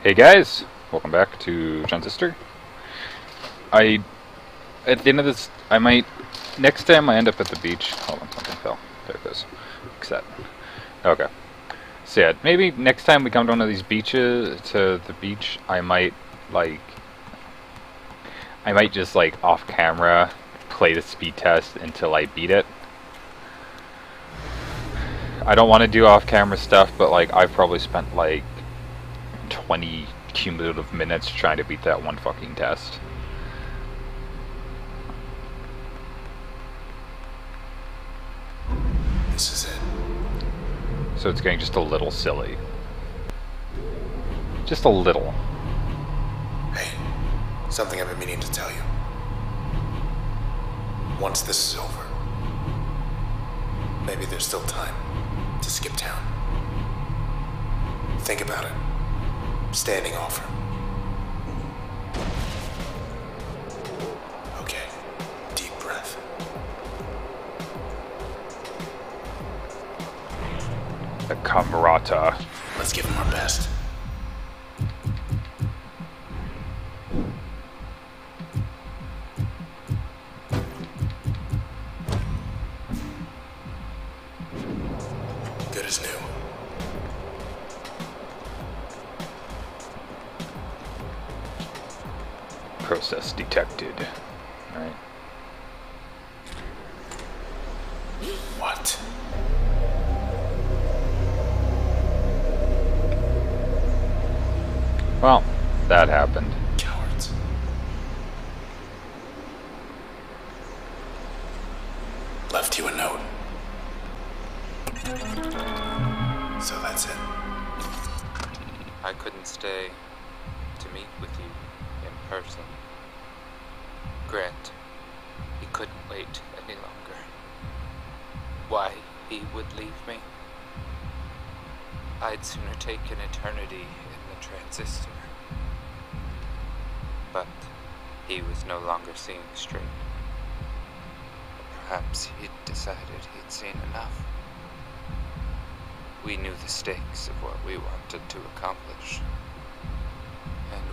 Hey guys, welcome back to Transistor. I, at the end of this, I might, next time I end up at the beach, hold on, something fell. There it goes. That. Okay. So yeah, maybe next time we come to one of these beaches, to the beach, I might, like, I might just, like, off camera, play the speed test until I beat it. I don't want to do off camera stuff, but, like, I've probably spent, like, 20 cumulative minutes trying to beat that one fucking test. This is it. So it's getting just a little silly. Just a little. Hey, something I've been meaning to tell you. Once this is over, maybe there's still time to skip town. Think about it. Standing offer. Okay, deep breath. The Camerata. Let's give him our best. Well, that happened.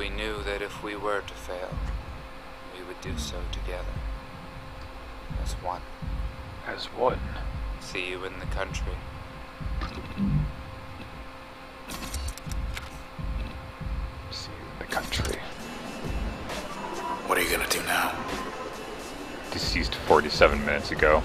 We knew that if we were to fail, we would do so together. As one. As one. See you in the country. See you in the country. What are you gonna do now? Deceased 47 minutes ago.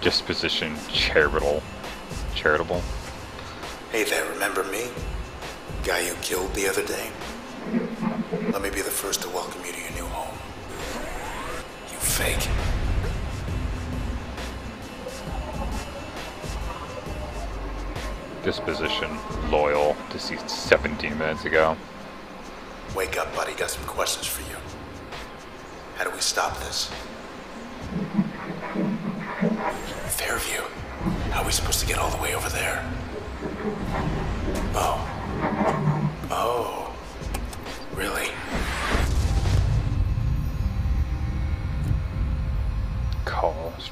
Disposition charitable. Charitable? Hey there, remember me? Guy you killed the other day? Let me be the first to welcome you to your new home. You fake. Disposition loyal. Deceased 17 minutes ago. Wake up, buddy. Got some questions for you. How do we stop this? Fairview. How are we supposed to get all the way over there? Oh. Oh.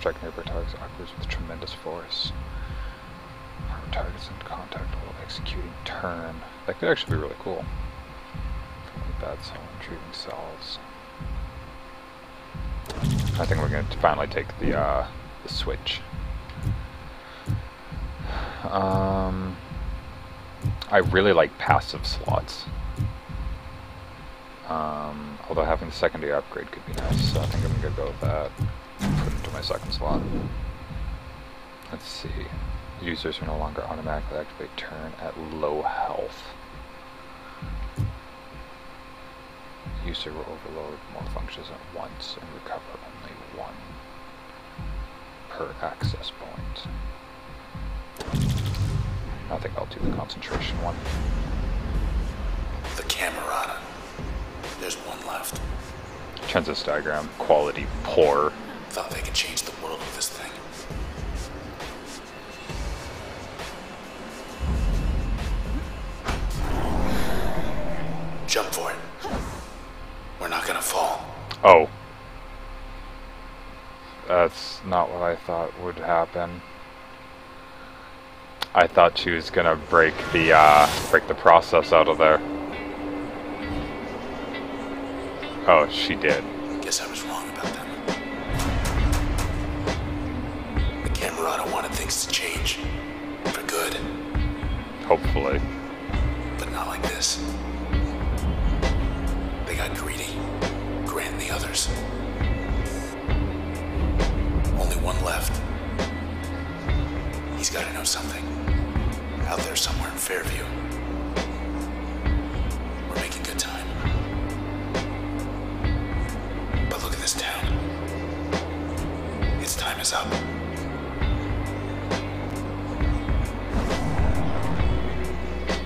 Strike nearby targets upwards with tremendous force. Harm targets in contact while executing turn. That could actually be really cool. Bad cell retrieving. I think we're going to finally take the uh, the switch. Um, I really like passive slots. Um, although having the secondary upgrade could be nice, so I think I'm gonna go with that. Put it into my second slot. Let's see. Users are no longer automatically activate turn at low health. User will overload more functions at once and recover only one per access point. I think I'll do the concentration one. The Camerata. There's one left. Transist diagram, quality poor. Thought they could change the world with this thing. Jump for it. We're not gonna fall. Oh. That's not what I thought would happen. I thought she was gonna break the uh, break the process out of there. Oh, she did. Guess I was wrong about them. Hopefully. But not like this. They got greedy. Grant and the others. Only one left. He's gotta know something. Out there somewhere in Fairview.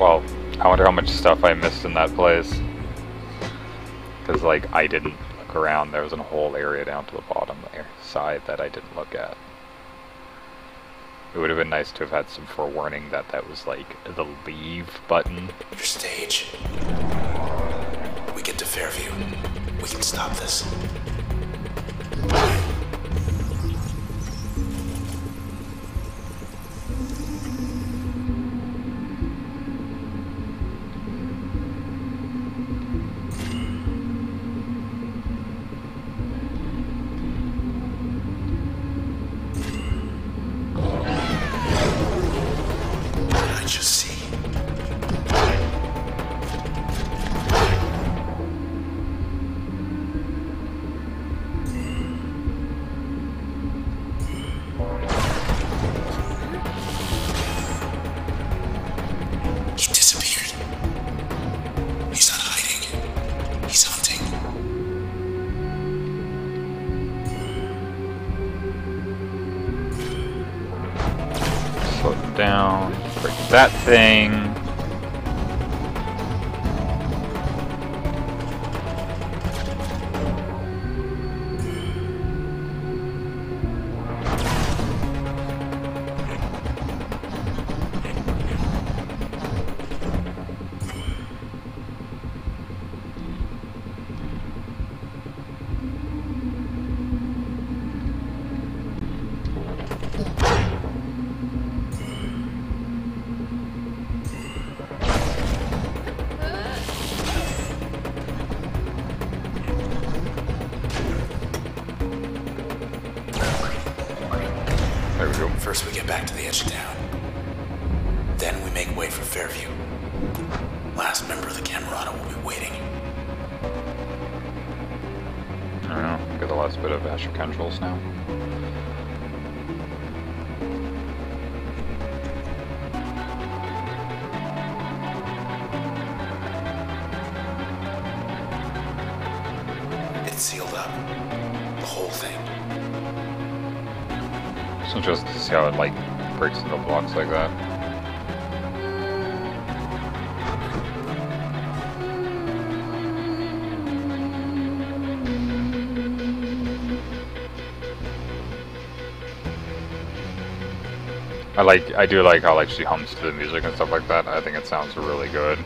Well, I wonder how much stuff I missed in that place. Because, like, I didn't look around. There was a whole area down to the bottom there, side that I didn't look at. It would have been nice to have had some forewarning that that was, like, the leave button. Your stage. We get to Fairview. We can stop this. That thing. There we go. First, we get back to the edge of town. Then we make way for Fairview. Last member of the Camerata will be waiting. I don't know. Get the last bit of Asher Controls now. Interesting to see how it like breaks into blocks like that. I like I do like how like she hums to the music and stuff like that. I think it sounds really good.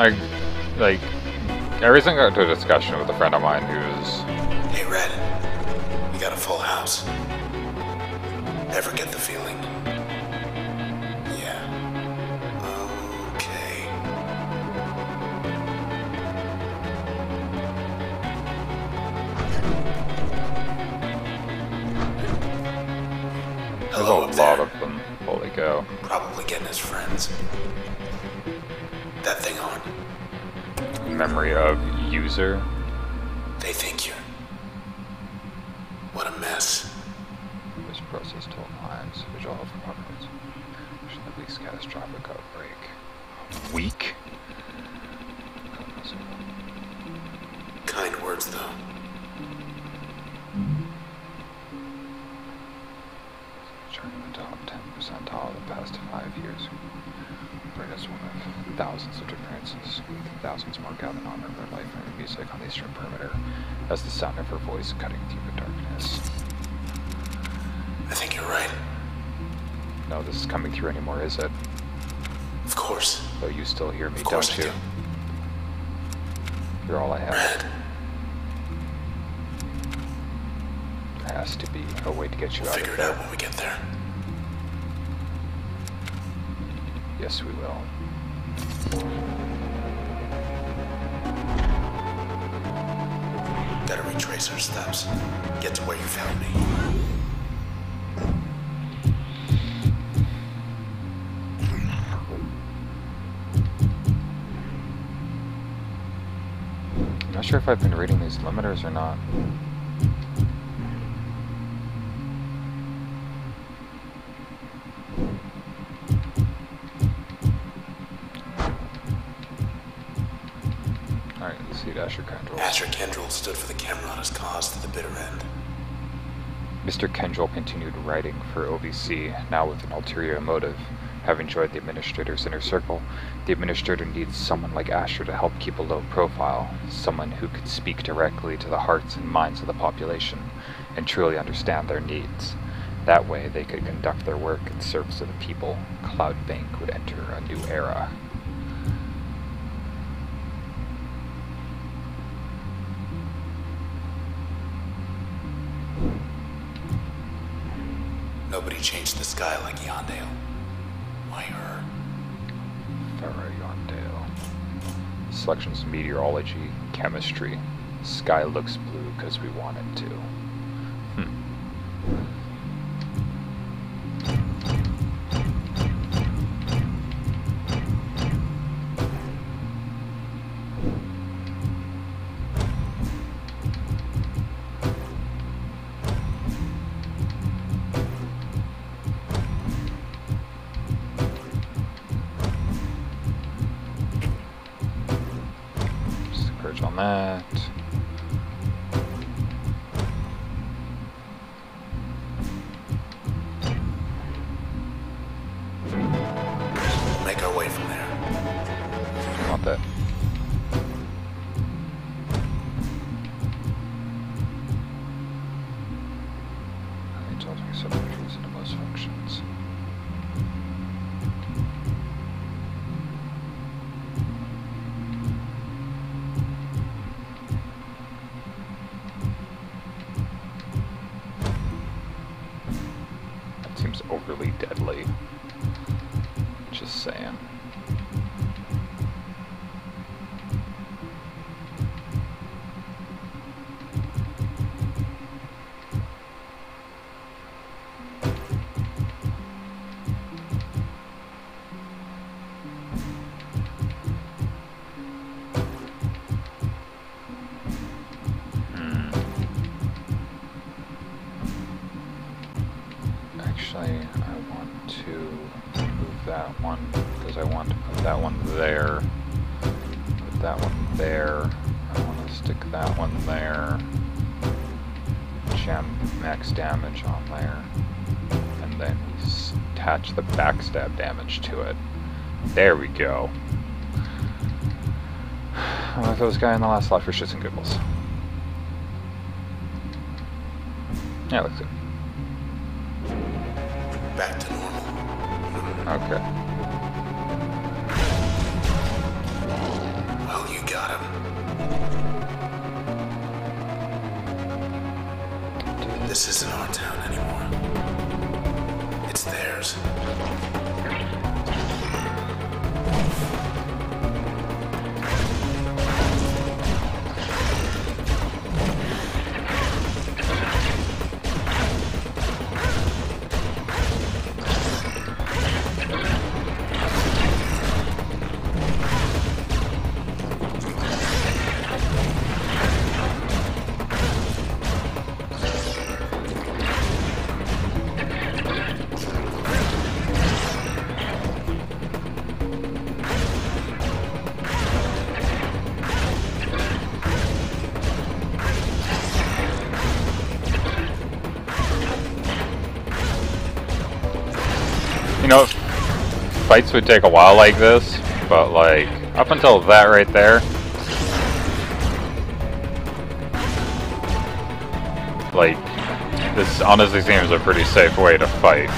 I like I recently got into a discussion with a friend of mine who's Hey, Red. We got a full house. Ever get the feeling? Yeah. Okay. there's a up lot there. of them. Holy cow. Probably getting his friends. That thing on. Memory of user. They think you're. What a mess. This process told lives. Visual health problems. Should the least catastrophic outbreak. Weak? Kind words, though. Us one of thousands of appearances. Thousands more gather in honor of her life and her music on the eastern perimeter as the sound of her voice cutting through the darkness. I think you're right. No, this is coming through anymore, is it? Of course. Though you still hear me, Of course don't I you? do. You're all I have. Red. has to be a way to get you We'll out figure it out when we get there. Yes, we will. Gotta retrace our steps. Get to where you found me. I'm not sure if I've been reading these limiters or not. Alright, let's see Asher Kendrell. Asher Kendrell stood for the Camerata's cause to the bitter end. Mr. Kendrell continued writing for OVC, now with an ulterior motive. Having joined the administrator's inner circle, the administrator needs someone like Asher to help keep a low profile, someone who could speak directly to the hearts and minds of the population and truly understand their needs. That way, they could conduct their work in service of the people. Cloud Bank would enter a new era. Changed the sky like Yondale. Why her? Farah Yondale. Selections meteorology, chemistry. Sky looks blue because we want it to. Hmm. Encourage on that. Backstab damage to it. There we go. I like those guy in the last slot for shits and giggles. Yeah, looks good. Back to normal. Okay. Well, you got him. This isn't know, fights would take a while like this, but like, up until that right there, like, this honestly seems a pretty safe way to fight.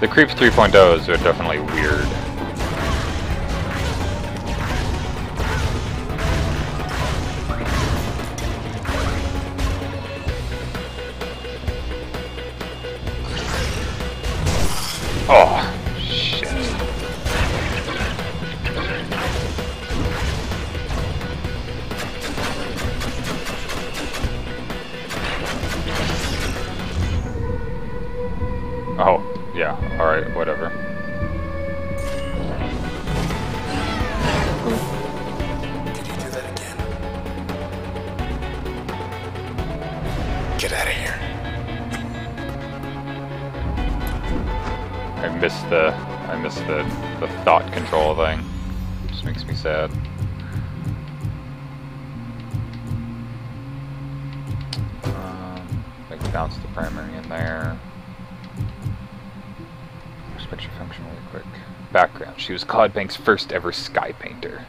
The Creeps 3.0s are definitely weird. Alright, whatever. Do that again? Get out of here. I missed the I missed the, the thought control thing. Just makes me sad. Um, like bounce the primary in there. She was Cloudbank's first ever sky painter.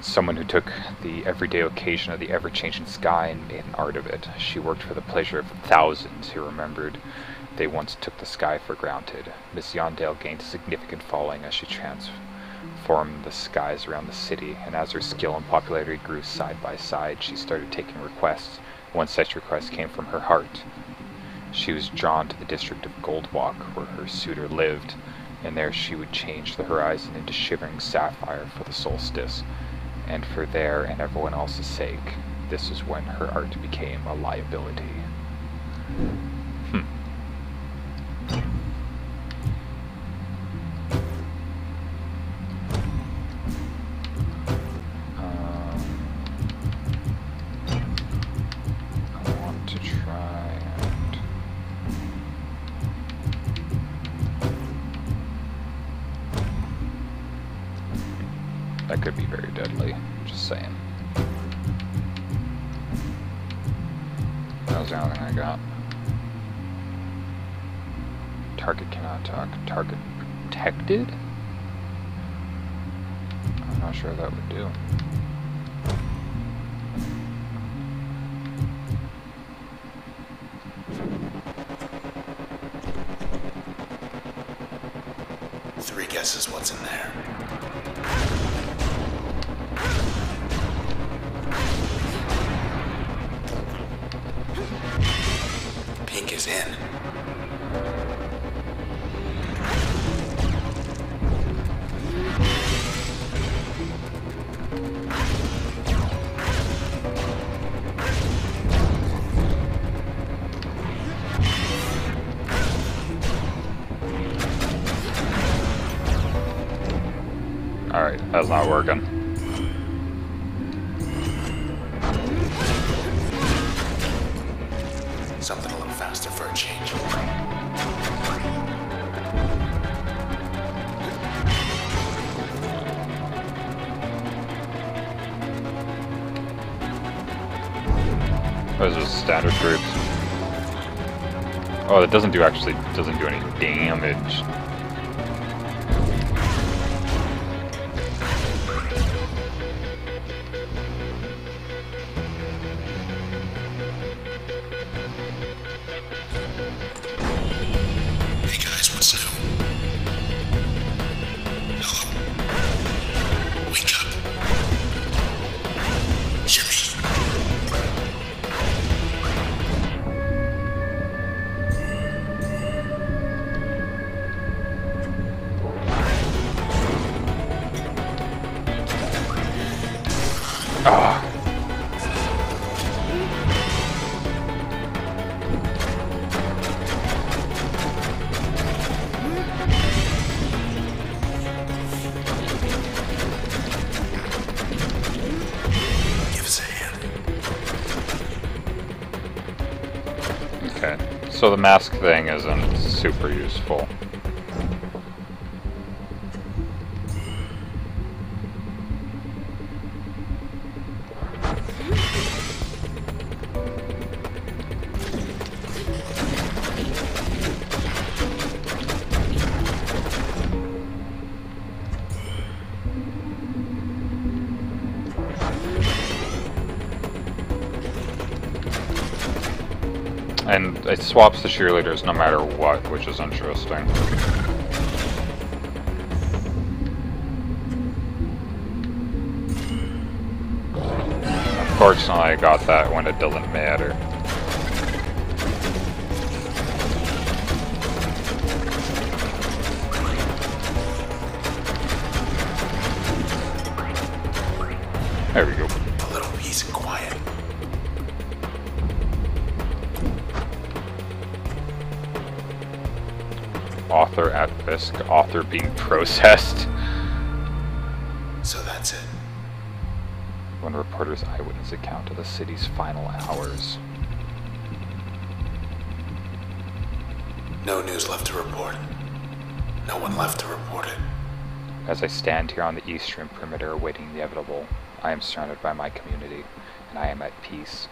Someone who took the everyday occasion of the ever-changing sky and made an art of it. She worked for the pleasure of thousands who remembered they once took the sky for granted. Miss Yondale gained a significant following as she transformed the skies around the city, and as her skill and popularity grew side by side, she started taking requests. One such request came from her heart. She was drawn to the district of Goldwalk, where her suitor lived, and there she would change the horizon into shivering sapphire for the solstice, and for their and everyone else's sake, this is when her art became a liability. Deadly. Just saying. That was the only thing I got. Target cannot talk. Target protected? I'm not sure that would do. Three guesses what's in there. Alright, that's not working. Something a little faster for a change. Those are standard groups. Oh, that doesn't do actually doesn't do any damage. Mask thing isn't super useful. It swaps the cheerleaders no matter what, which is interesting. Unfortunately, I got that when it doesn't matter. Author at risk, author being processed. So that's it. One reporter's eyewitness account of the city's final hours. No news left to report. No one left to report it. As I stand here on the eastern perimeter awaiting the inevitable, I am surrounded by my community, and I am at peace.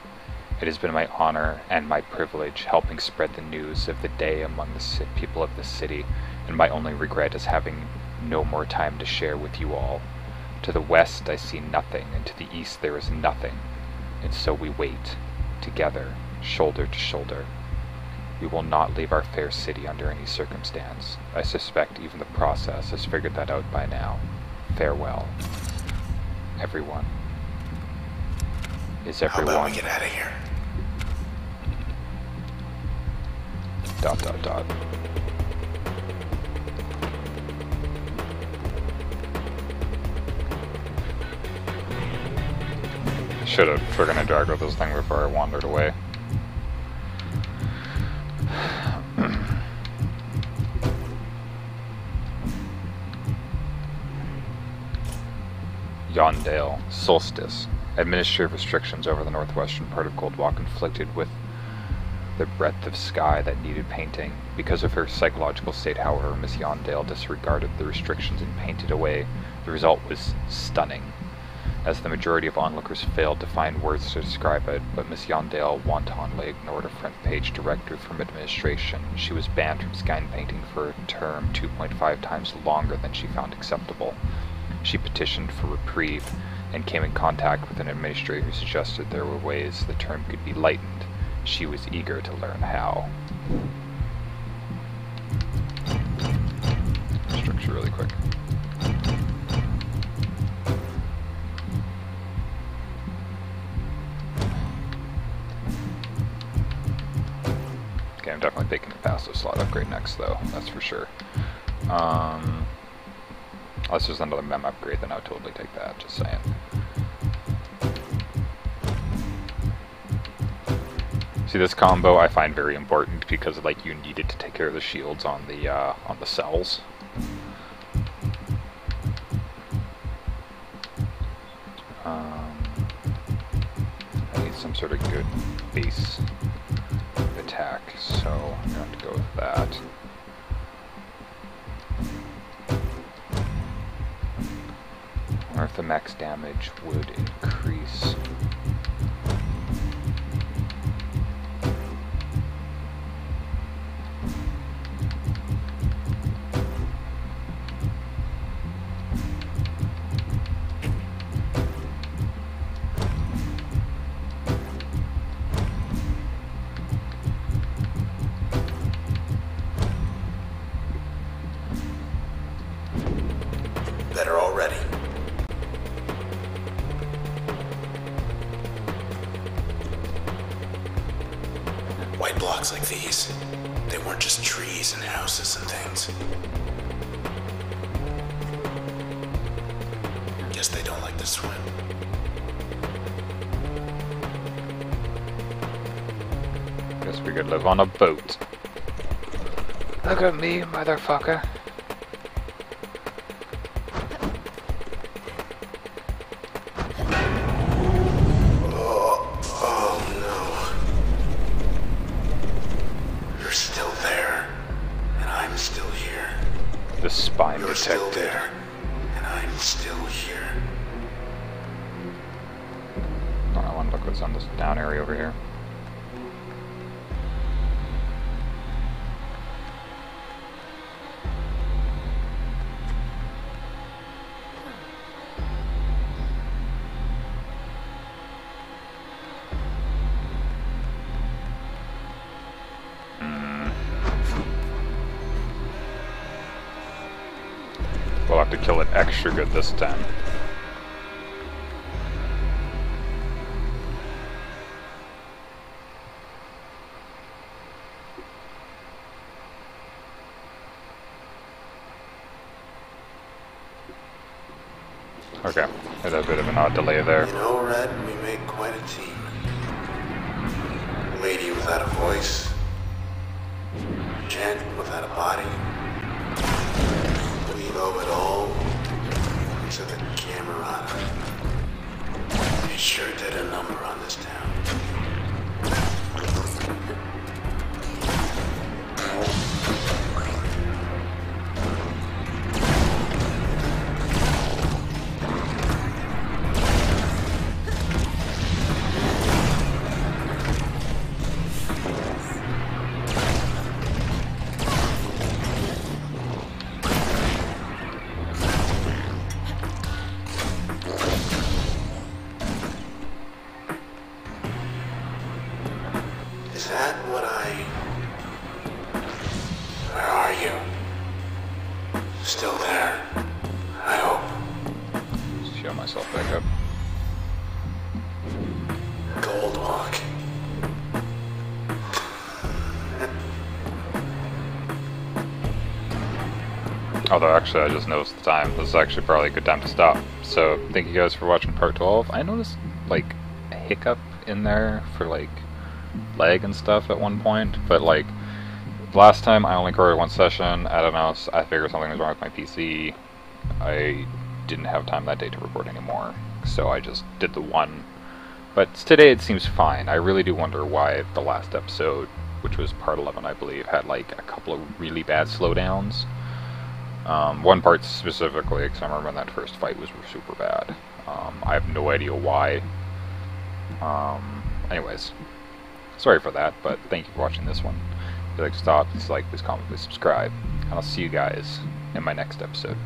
It has been my honor and my privilege helping spread the news of the day among the people of the city, and my only regret is having no more time to share with you all. To the west I see nothing, and to the east there is nothing, and so we wait, together, shoulder to shoulder. We will not leave our fair city under any circumstance. I suspect even the process has figured that out by now. Farewell. Everyone. Is everyone? How about we get out of here? Dot dot dot. Should have friggin' dragged with this thing before I wandered away. Yondale, Solstice. Administrative restrictions over the northwestern part of Goldwalk inflicted with the breadth of sky that needed painting. Because of her psychological state, however, Miss Yondale disregarded the restrictions and painted away. The result was stunning, as the majority of onlookers failed to find words to describe it, but Miss Yondale wantonly ignored a front page directive from administration. She was banned from sky painting for a term 2.5 times longer than she found acceptable. She petitioned for reprieve and came in contact with an administrator who suggested there were ways the term could be lightened. She was eager to learn how. Structure really quick. Okay, I'm definitely picking the passive slot upgrade next, though. That's for sure. Um, unless there's another mem upgrade, then I would totally take that. Just saying. This combo I find very important because, like, you needed to take care of the shields on the uh, on the cells. Um, I need some sort of good base attack, so I'm going to go with that. Or if the max damage would increase. White blocks like these, they weren't just trees and houses and things. Guess they don't like to swim. Guess we could live on a boat. Look at me, motherfucker. To kill it extra good this time. Okay, had a bit of an odd delay there. You know, Red, we make quite a team. Lady without a voice. Gent without a body. We owe it all Sure did a number Although actually I just noticed the time. This is actually probably a good time to stop. So thank you guys for watching part 12. I noticed like a hiccup in there for like lag and stuff at one point, but like last time I only recorded one session. I don't know. I figured something was wrong with my PC. I didn't have time that day to record anymore, so I just did the one. But today it seems fine. I really do wonder why the last episode, which was part 11, I believe, had like a couple of really bad slowdowns. Um, one part specifically, because I remember when that first fight was super bad. Um, I have no idea why. Um, anyways, sorry for that, but thank you for watching this one. If you like to stop, please like, please comment, please subscribe, and I'll see you guys in my next episode.